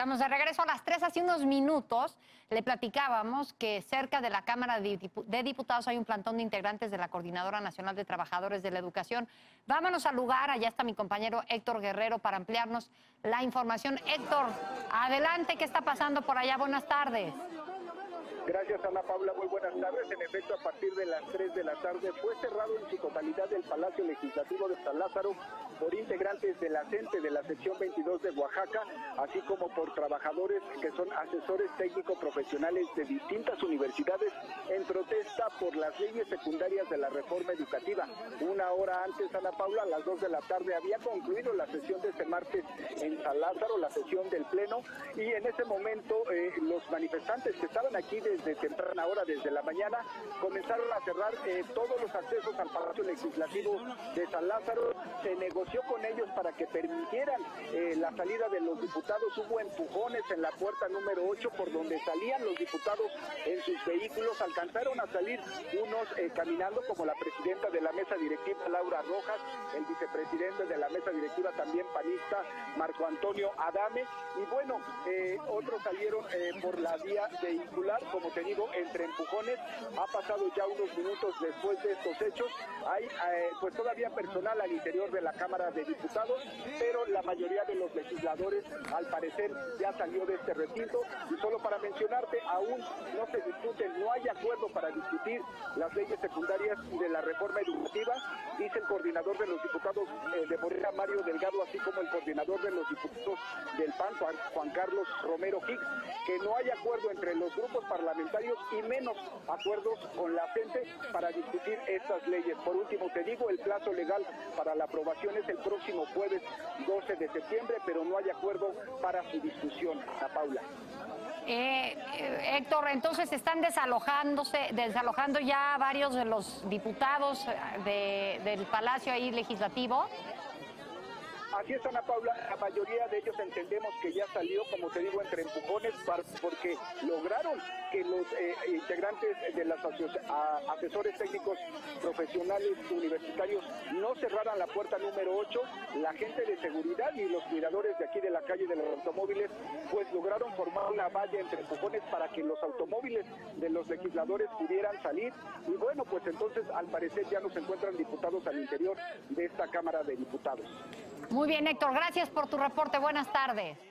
Estamos de regreso a las 3 hace unos minutos. Le platicábamos que cerca de la Cámara de Diputados hay un plantón de integrantes de la Coordinadora Nacional de Trabajadores de la Educación. Vámonos al lugar, allá está mi compañero Héctor Guerrero para ampliarnos la información. Héctor, adelante, ¿qué está pasando por allá? Buenas tardes. Gracias, Ana Paula. Muy buenas tardes. En efecto, a partir de las 3 de la tarde fue cerrado en su totalidad el Palacio Legislativo de San Lázaro por integrantes de la CENTE de la sección 22 de Oaxaca, así como por trabajadores que son asesores técnicos profesionales de distintas universidades en protesta por las leyes secundarias de la reforma educativa. Una hora antes, Ana Paula, a las 2 de la tarde, había concluido la sesión de este martes en San Lázaro, la sesión del Pleno, y en ese momento eh, los manifestantes que estaban aquí desde temprana hora, desde la mañana, comenzaron a cerrar eh, todos los accesos al Palacio Legislativo de San Lázaro. Se negoció con ellos para que permitieran eh, la salida de los diputados. Hubo empujones en la puerta número 8 por donde salían los diputados en sus vehículos. Alcanzaron a salir unos eh, caminando como la presidenta de la mesa directiva, Laura Rojas, el vicepresidente de la mesa directiva también panista, Marco Antonio Adame. Y bueno, otros salieron por la vía vehicular como te entre empujones. Ha pasado ya unos minutos después de estos hechos. Hay eh, pues todavía personal al interior de la Cámara de Diputados, pero la mayoría de los legisladores al parecer ya salió de este recinto. Y solo para mencionarte, aún no se discuten, no hay acuerdo para discutir las leyes secundarias de la reforma educativa, dice el coordinador de los diputados eh, de Morena, Mario Delgado, así como el coordinador de los diputados del Juan Carlos Romero Hicks, que no hay acuerdo entre los grupos parlamentarios y menos acuerdos con la gente para discutir estas leyes. Por último, te digo, el plazo legal para la aprobación es el próximo jueves 12 de septiembre, pero no hay acuerdo para su discusión. A Paula. Eh, eh, Héctor, entonces están desalojándose, desalojando ya varios de los diputados del Palacio ahí legislativo. Así es, Ana Paula, la mayoría de ellos entendemos que ya salió, como te digo, entre empujones, porque lograron que los eh, integrantes de los asesores técnicos profesionales universitarios no cerraran la puerta número 8. La gente de seguridad y los cuidadores de aquí de la calle de los automóviles, pues lograron formar una valla entre empujones para que los automóviles de los legisladores pudieran salir. Y bueno, pues entonces al parecer ya no se encuentran diputados al interior de esta Cámara de Diputados. Muy bien, Héctor, gracias por tu reporte. Buenas tardes.